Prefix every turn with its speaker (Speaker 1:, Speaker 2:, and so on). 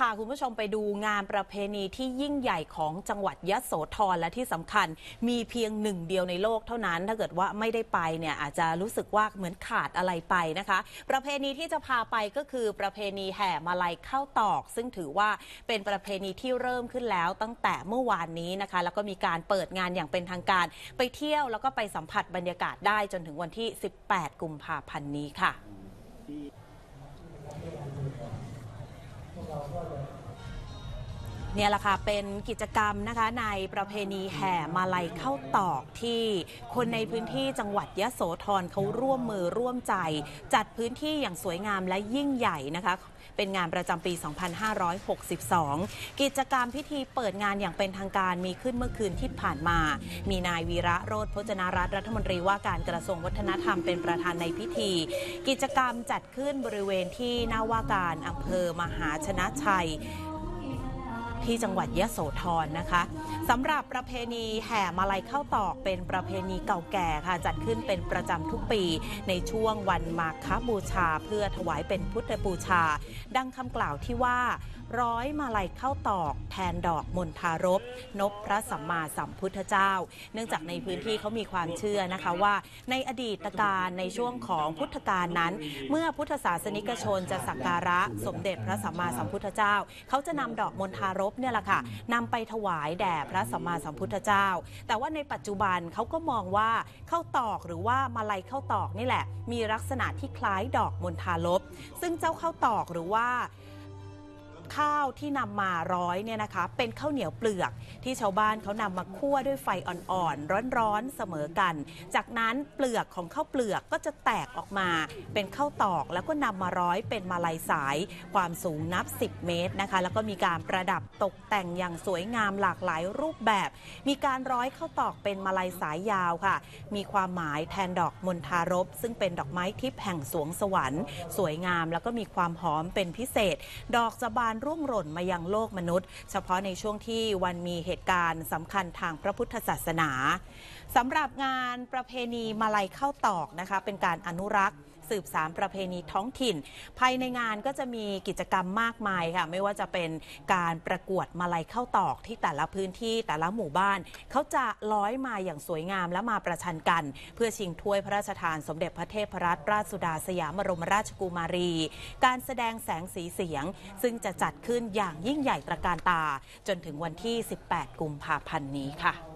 Speaker 1: พาคุณผู้ชมไปดูงานประเพณีที่ยิ่งใหญ่ของจังหวัดยะโสธรและที่สำคัญ มีเพียงหนึ่งเดียวในโลกเท่านั้น ถ้าเกิดว่าไม่ได้ไปเนี่ยอาจจะรู้สึกว่าเหมือนขาดอะไรไปนะคะ ประเพณีที่จะพาไปก็คือประเพณีแห่มาลัยเข้าตอก ซึ่งถือว่าเป็นประเพณีที่เริ่มขึ้นแล้วตั้งแต่เมื่อวานนี้นะคะ แล้วก็มีการเปิดงานอย่างเป็นทางการ ไปเที่ยวแล้วก็ไปสัมผัสบรรยากาศได้จนถึงวันที่ 18 กุมภาพันธ์นี้ค่ะ เนี่ยแหละค่ะเป็นกิจกรรมนะคะในประเพณีแห่มาลัยเข้าตอกที่คนในพื้นที่จังหวัดยะโสธรเขาร่วมมือร่วมใจ จัดพื้นที่อย่างสวยงามและยิ่งใหญ่นะคะเป็นงานประจำปี 2562 กิจกรรมพิธีเปิดงานอย่างเป็นทางการมีขึ้นเมื่อคืนที่ผ่านมา มีนายวีระโรธพจนารัตน์รัฐมนตรีว่าการกระทรวงวัฒนธรรมเป็นประธานในพิธี กิจกรรมจัดขึ้นบริเวณที่หน้าว่าการอำเภอมหาชนะชัย ที่จังหวัดยะโสธรนะคะสำหรับประเพณีแห่มาลัยเข้าตอกเป็นประเพณีเก่าแก่ค่ะ จัดขึ้นเป็นประจำทุกปี ในช่วงวันมาคบูชา เพื่อถวายเป็นพุทธบูชา ดังคำกล่าวที่ว่า ร้อยมาลัยเข้าตอก แทนดอกมณฑารบนบพระสัมมาสัมพุทธเจ้า เนื่องจากในพื้นที่เขามีความเชื่อนะคะว่า ในอดีตการในช่วงของพุทธกาลนั้น เมื่อพุทธศาสนิกชนจะสักการะสมเด็จพระสัมมาสัมพุทธเจ้า เขาจะนำดอกมณฑารบเนี่ยแหละค่ะนำไปถวายแด่พระสัมมาสัมพุทธเจ้า แต่ว่าในปัจจุบันเขาก็มองว่าข้าวตอกหรือว่ามาลัยข้าวตอกนี่แหละ มีลักษณะที่คล้ายดอกมณฑารบซึ่งเจ้าข้าวตอกหรือว่า ข้าวที่นำมาร้อยเนี่ยนะคะ เป็นข้าวเหนียวเปลือก ที่ชาวบ้านเขานำมาคั่วด้วยไฟอ่อนๆ ร้อนๆ เสมอกัน จากนั้นเปลือกของข้าวเปลือกก็จะแตกออกมา เป็นข้าวตอกแล้วก็นำมาร้อยเป็นมาลัยสาย ความสูงนับ 10 เมตรนะคะ แล้วก็มีการประดับตกแต่งอย่างสวยงามหลากหลายรูปแบบ มีการร้อยข้าวตอกเป็นมาลัยสายยาวค่ะ มีความหมายแทนดอกมณฑารบ ซึ่งเป็นดอกไม้ทิพย์แห่งสวงสวรรค์ สวยงามแล้วก็มีความหอมเป็นพิเศษ ดอกจะบานร่วงหล่นมายังโลกมนุษย์ เฉพาะในช่วงที่วันมีเหตุการณ์สำคัญทางพระพุทธศาสนาสำหรับงานประเพณีมาลัยเข้าตอกนะคะ เป็นการอนุรักษ์ สืบสารประเพณีท้องถิ่น ภายในงานก็จะมีกิจกรรมมากมายค่ะ ไม่ว่าจะเป็นการประกวดมาลัยเข้าตอกที่แต่ละพื้นที่แต่ละหมู่บ้าน เขาจะร้อยมาอย่างสวยงามและมาประชันกัน เพื่อชิงถ้วยพระราชทานสมเด็จพระเทพรัตนราชสุดาสยามบรมราชกุมารี การแสดงแสงสีเสียง ซึ่งจะจัดขึ้นอย่างยิ่งใหญ่ตระการตา จนถึงวันที่ 18 กุมภาพันธ์นี้ค่ะ